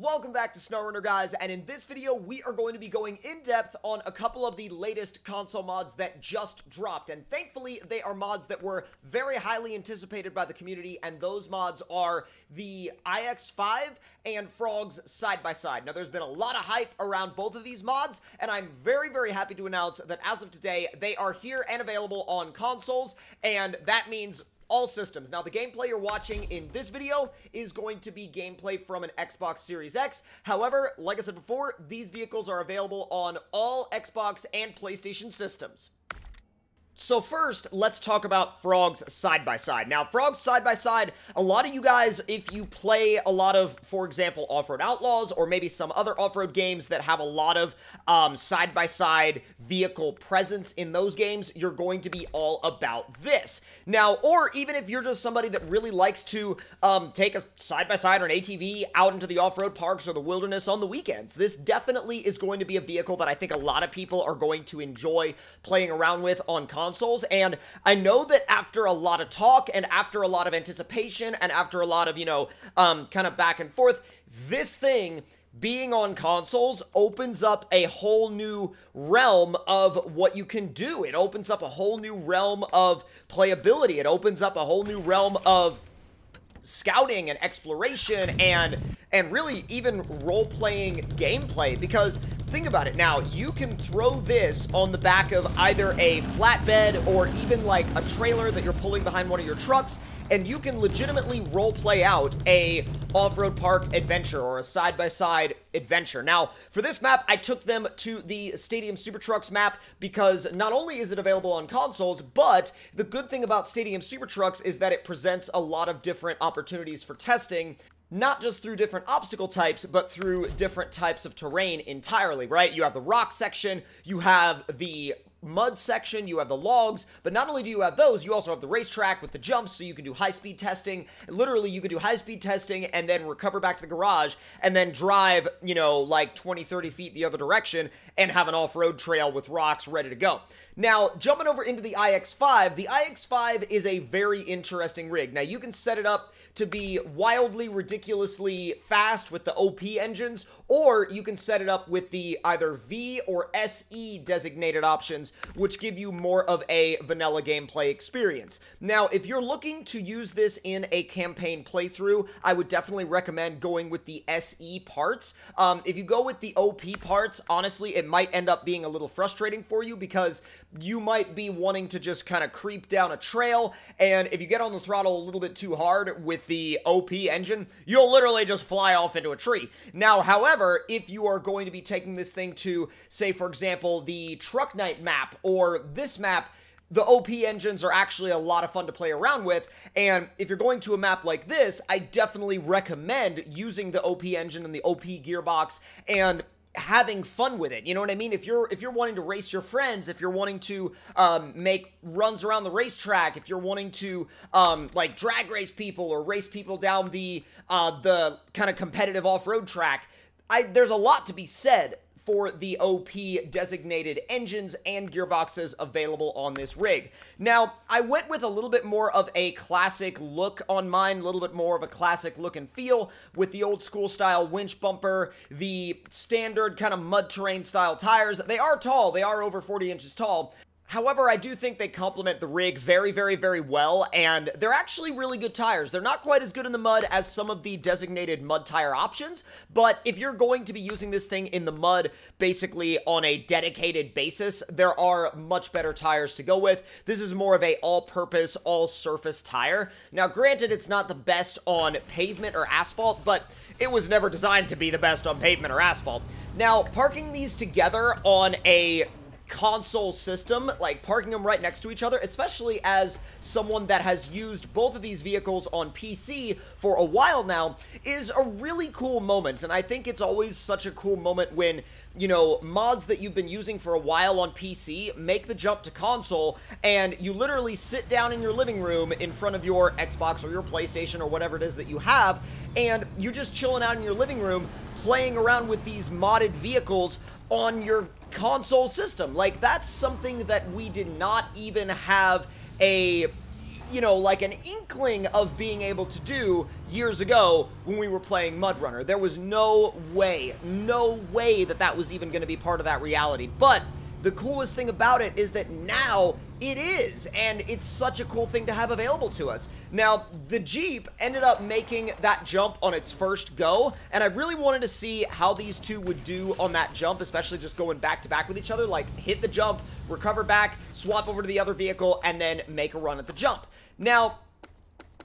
Welcome back to SnowRunner guys, and in this video we are going to be going in depth on a couple of the latest console mods that just dropped, and thankfully they are mods that were very highly anticipated by the community, and those mods are the IX5 and Frogs side by side. Now there's been a lot of hype around both of these mods, and I'm very very happy to announce that as of today they are here and available on consoles, and that means all systems. Now, the gameplay you're watching in this video is going to be gameplay from an Xbox Series X. However, like I said before, these vehicles are available on all Xbox and PlayStation systems. So first, let's talk about Frogs side by side. Now, Frogs side by side, a lot of you guys, if you play a lot of, for example, Off-Road Outlaws or maybe some other off-road games that have a lot of um, side by side vehicle presence in those games, you're going to be all about this. Now, or even if you're just somebody that really likes to um, take a side by side or an ATV out into the off-road parks or the wilderness on the weekends, this definitely is going to be a vehicle that I think a lot of people are going to enjoy playing around with on console consoles. And I know that after a lot of talk and after a lot of anticipation and after a lot of, you know, um, kind of back and forth, this thing being on consoles opens up a whole new realm of what you can do. It opens up a whole new realm of playability. It opens up a whole new realm of scouting and exploration and and really even role-playing gameplay because think about it now you can throw this on the back of either a flatbed or even like a trailer that you're pulling behind one of your trucks and you can legitimately role play out a off-road park adventure or a side-by-side adventure. Now, for this map, I took them to the Stadium Super Trucks map because not only is it available on consoles, but the good thing about Stadium Super Trucks is that it presents a lot of different opportunities for testing not just through different obstacle types, but through different types of terrain entirely, right? You have the rock section, you have the mud section, you have the logs, but not only do you have those, you also have the racetrack with the jumps, so you can do high-speed testing. Literally, you could do high-speed testing and then recover back to the garage and then drive, you know, like 20, 30 feet the other direction and have an off-road trail with rocks ready to go. Now, jumping over into the IX5, the IX5 is a very interesting rig. Now, you can set it up to be wildly, ridiculously fast with the OP engines, or you can set it up with the either V or SE designated options, which give you more of a vanilla gameplay experience. Now, if you're looking to use this in a campaign playthrough, I would definitely recommend going with the SE parts. Um, if you go with the OP parts, honestly, it might end up being a little frustrating for you because you might be wanting to just kind of creep down a trail, and if you get on the throttle a little bit too hard with the OP engine, you'll literally just fly off into a tree. Now, however, if you are going to be taking this thing to, say, for example, the Truck Night map or this map, the OP engines are actually a lot of fun to play around with, and if you're going to a map like this, I definitely recommend using the OP engine and the OP gearbox and having fun with it. You know what I mean? If you're if you're wanting to race your friends, if you're wanting to um, make runs around the racetrack, if you're wanting to um, like drag race people or race people down the uh, the kind of competitive off road track, I there's a lot to be said for the OP designated engines and gearboxes available on this rig. Now, I went with a little bit more of a classic look on mine, a little bit more of a classic look and feel with the old school style winch bumper, the standard kind of mud terrain style tires. They are tall, they are over 40 inches tall, However, I do think they complement the rig very, very, very well, and they're actually really good tires. They're not quite as good in the mud as some of the designated mud tire options, but if you're going to be using this thing in the mud basically on a dedicated basis, there are much better tires to go with. This is more of a all-purpose, all-surface tire. Now, granted, it's not the best on pavement or asphalt, but it was never designed to be the best on pavement or asphalt. Now, parking these together on a console system, like parking them right next to each other, especially as someone that has used both of these vehicles on PC for a while now, is a really cool moment. And I think it's always such a cool moment when you know, mods that you've been using for a while on PC make the jump to console, and you literally sit down in your living room in front of your Xbox or your PlayStation or whatever it is that you have, and you're just chilling out in your living room playing around with these modded vehicles on your console system. Like, that's something that we did not even have a you know, like an inkling of being able to do years ago when we were playing Mudrunner. There was no way, no way that that was even going to be part of that reality. But the coolest thing about it is that now it is, and it's such a cool thing to have available to us. Now, the Jeep ended up making that jump on its first go, and I really wanted to see how these two would do on that jump, especially just going back to back with each other, like hit the jump, recover back, swap over to the other vehicle, and then make a run at the jump. Now,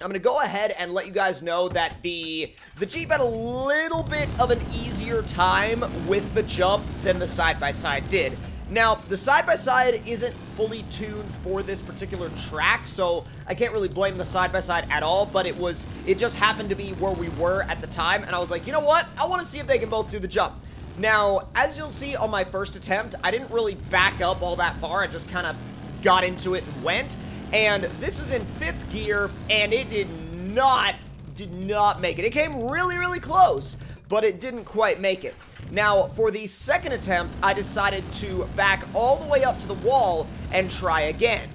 I'm going to go ahead and let you guys know that the the Jeep had a little bit of an easier time with the jump than the side-by-side -side did. Now, the side-by-side -side isn't fully tuned for this particular track, so I can't really blame the side-by-side -side at all, but it was, it just happened to be where we were at the time, and I was like, you know what? I want to see if they can both do the jump. Now, as you'll see on my first attempt, I didn't really back up all that far, I just kind of got into it and went, and this is in fifth gear, and it did not, did not make it. It came really, really close, but it didn't quite make it. Now, for the second attempt, I decided to back all the way up to the wall and try again.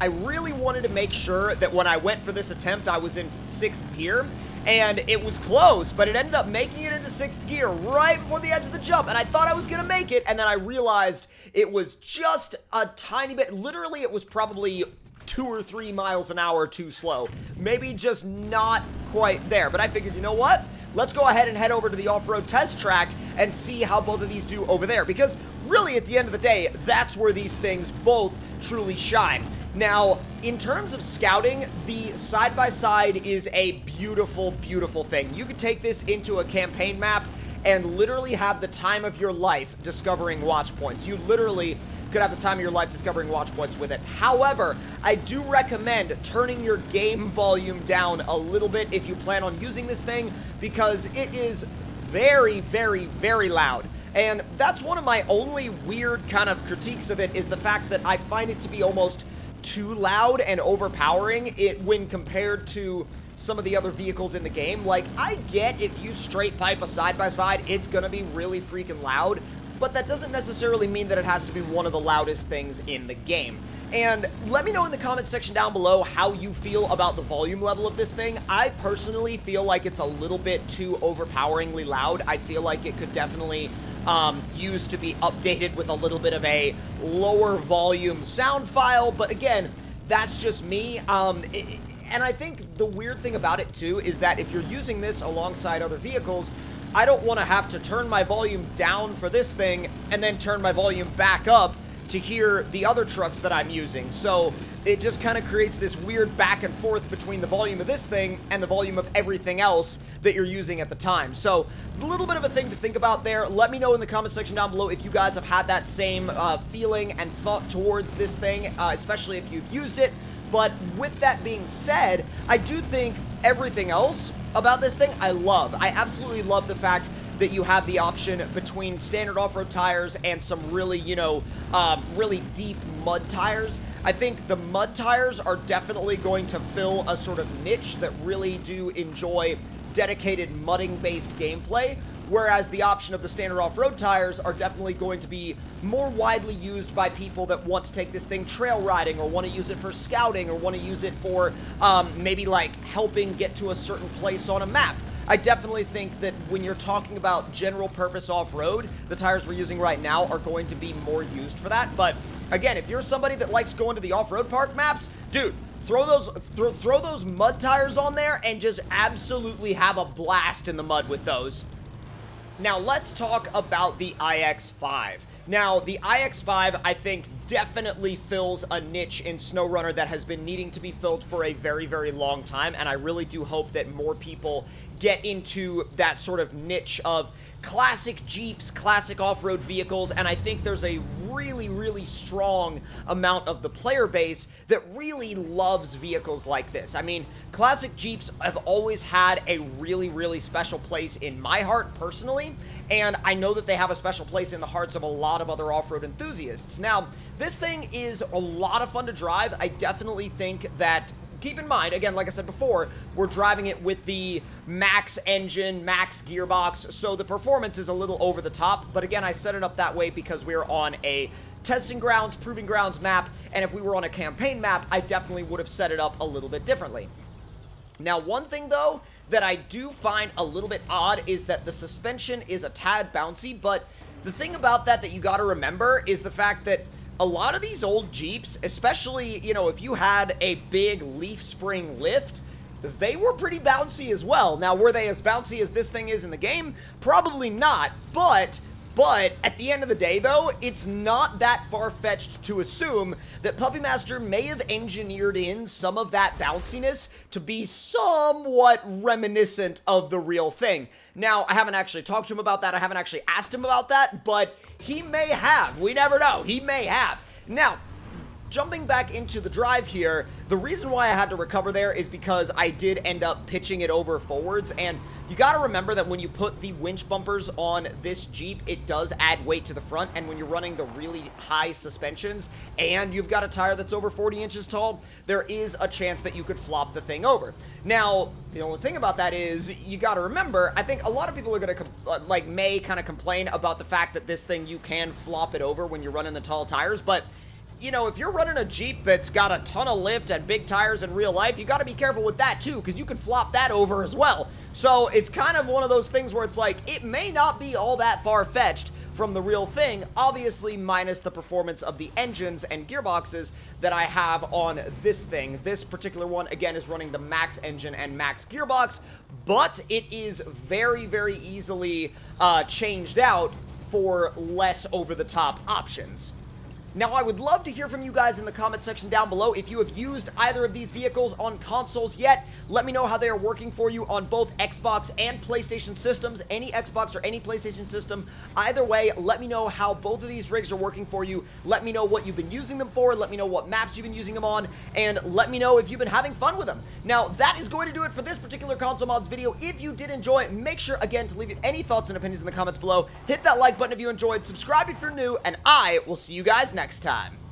I really wanted to make sure that when I went for this attempt, I was in sixth gear, and it was close, but it ended up making it into sixth gear right before the edge of the jump, and I thought I was going to make it, and then I realized it was just a tiny bit, literally it was probably two or three miles an hour too slow. Maybe just not quite there, but I figured, you know what? Let's go ahead and head over to the off-road test track and see how both of these do over there. Because really, at the end of the day, that's where these things both truly shine. Now, in terms of scouting, the side-by-side -side is a beautiful, beautiful thing. You could take this into a campaign map and literally have the time of your life discovering watch points. You literally could have the time of your life discovering watch points with it. However, I do recommend turning your game volume down a little bit if you plan on using this thing because it is very, very, very loud. And that's one of my only weird kind of critiques of it is the fact that I find it to be almost too loud and overpowering it when compared to some of the other vehicles in the game. Like, I get if you straight pipe a side-by-side, -side, it's gonna be really freaking loud, but that doesn't necessarily mean that it has to be one of the loudest things in the game. And let me know in the comments section down below how you feel about the volume level of this thing. I personally feel like it's a little bit too overpoweringly loud. I feel like it could definitely um, use to be updated with a little bit of a lower volume sound file. But again, that's just me. Um, it, and I think the weird thing about it too is that if you're using this alongside other vehicles, I don't want to have to turn my volume down for this thing and then turn my volume back up to hear the other trucks that I'm using. So it just kind of creates this weird back and forth between the volume of this thing and the volume of everything else that you're using at the time. So a little bit of a thing to think about there. Let me know in the comment section down below if you guys have had that same uh, feeling and thought towards this thing, uh, especially if you've used it. But with that being said, I do think everything else about this thing I love. I absolutely love the fact that you have the option between standard off-road tires and some really, you know, um, really deep mud tires. I think the mud tires are definitely going to fill a sort of niche that really do enjoy dedicated mudding-based gameplay, whereas the option of the standard off-road tires are definitely going to be more widely used by people that want to take this thing trail riding or want to use it for scouting or want to use it for um, maybe like helping get to a certain place on a map. I definitely think that when you're talking about general purpose off-road, the tires we're using right now are going to be more used for that. But again, if you're somebody that likes going to the off-road park maps, dude, Throw those th throw those mud tires on there and just absolutely have a blast in the mud with those. Now let's talk about the iX5. Now, the iX5, I think, definitely fills a niche in SnowRunner that has been needing to be filled for a very, very long time, and I really do hope that more people get into that sort of niche of classic Jeeps, classic off-road vehicles, and I think there's a really, really strong amount of the player base that really loves vehicles like this. I mean, classic Jeeps have always had a really, really special place in my heart personally, and I know that they have a special place in the hearts of a lot of other off-road enthusiasts. Now, this thing is a lot of fun to drive. I definitely think that keep in mind, again, like I said before, we're driving it with the max engine, max gearbox, so the performance is a little over the top, but again, I set it up that way because we're on a testing grounds, proving grounds map, and if we were on a campaign map, I definitely would have set it up a little bit differently. Now, one thing, though, that I do find a little bit odd is that the suspension is a tad bouncy, but the thing about that that you got to remember is the fact that a lot of these old Jeeps, especially, you know, if you had a big leaf spring lift, they were pretty bouncy as well. Now, were they as bouncy as this thing is in the game? Probably not, but but at the end of the day, though, it's not that far-fetched to assume that Puppy Master may have engineered in some of that bounciness to be somewhat reminiscent of the real thing. Now, I haven't actually talked to him about that. I haven't actually asked him about that, but he may have. We never know. He may have. Now, jumping back into the drive here, the reason why I had to recover there is because I did end up pitching it over forwards, and you gotta remember that when you put the winch bumpers on this Jeep, it does add weight to the front, and when you're running the really high suspensions, and you've got a tire that's over 40 inches tall, there is a chance that you could flop the thing over. Now, the only thing about that is, you gotta remember, I think a lot of people are gonna, uh, like, may kind of complain about the fact that this thing, you can flop it over when you're running the tall tires, but you know, if you're running a Jeep that's got a ton of lift and big tires in real life, you got to be careful with that too, because you can flop that over as well. So it's kind of one of those things where it's like, it may not be all that far-fetched from the real thing, obviously minus the performance of the engines and gearboxes that I have on this thing. This particular one, again, is running the max engine and max gearbox, but it is very, very easily uh, changed out for less over-the-top options. Now, I would love to hear from you guys in the comment section down below. If you have used either of these vehicles on consoles yet, let me know how they are working for you on both Xbox and PlayStation systems, any Xbox or any PlayStation system. Either way, let me know how both of these rigs are working for you. Let me know what you've been using them for. Let me know what maps you've been using them on. And let me know if you've been having fun with them. Now, that is going to do it for this particular console mods video. If you did enjoy, it, make sure, again, to leave any thoughts and opinions in the comments below. Hit that like button if you enjoyed. Subscribe if you're new. And I will see you guys next next time.